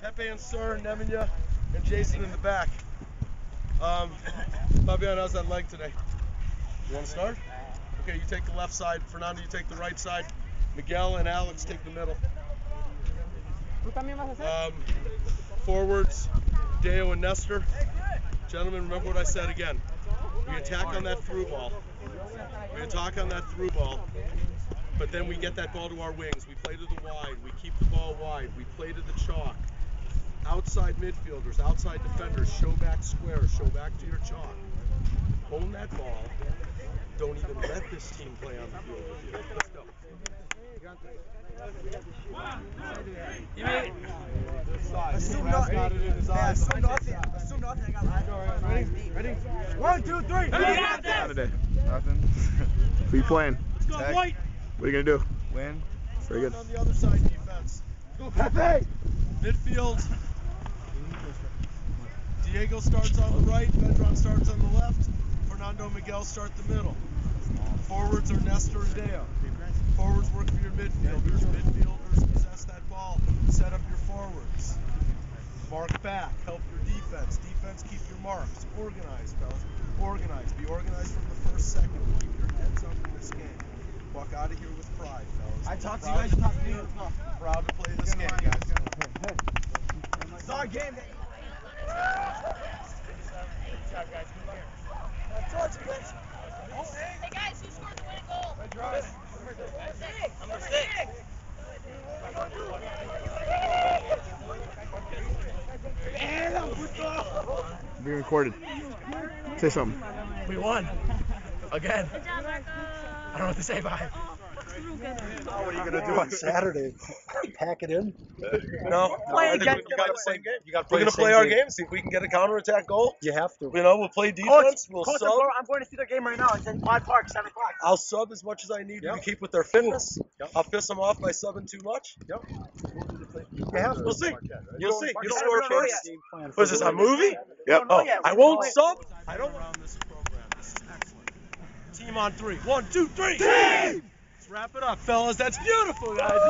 Pepe and Sir, Nemanja, and Jason in the back. Um, Fabian, how's that leg today? You want to start? Okay, you take the left side. Fernando, you take the right side. Miguel and Alex take the middle. Um, forwards, Deo and Nestor. Gentlemen, remember what I said again. We attack on that through ball. We attack on that through ball. But then we get that ball to our wings. We play to the wide. We keep the ball wide. We play to the chalk. Outside midfielders, outside defenders, show back square, show back to your chalk. Own that ball. Don't even let this team play on the field with you. Let's go. You made it. Assume nothing. Yeah, assume nothing. Assume nothing. I got Ready? Ready? One, two, three. got this. today? Nothing. Who you playing? Let's go, Tech. White. What are you gonna do? Win. Very good. On the other side defense. Go, Pepe. Midfield. Diego starts on the right, Vedran starts on the left, Fernando and Miguel start the middle. Forwards are Nestor and Deo. Forwards work for your midfielders. Midfielders possess that ball, set up your forwards. Mark back, help your defense. Defense, keep your marks. Organize, fellas. Organize. Be organized from the first second. Keep your heads up in this game. Walk out of here with pride, fellas. I talked to you guys. You talked to me. Proud to play this game, guys. It's our game. Hey guys, who scored the winning goal? Number six. Being recorded. Say something. We won. Again. Good job. I don't know what to say. Bye. Oh, what are you gonna do on Saturday? Pack it in? No. Play I think against we gotta play game. You gotta We're gonna play our game. game. See if we can get a counterattack goal. You have to. You know, we'll play defense. we'll Coach, sub. I'm, going, to see their game right now. It's in Quad Park, 7 o'clock. I'll sub as much as I need Yep. to keep with their fitness. Yep. I'll piss them off by subbing too much. Yep. We'll see. You'll see. You You score first. yet. What is this, a movie? Yep. Oh. I won't sub. I don't around this program. This is excellent. Team on three. One, two, three. Team! Wrap it up, fellas. That's beautiful, guys.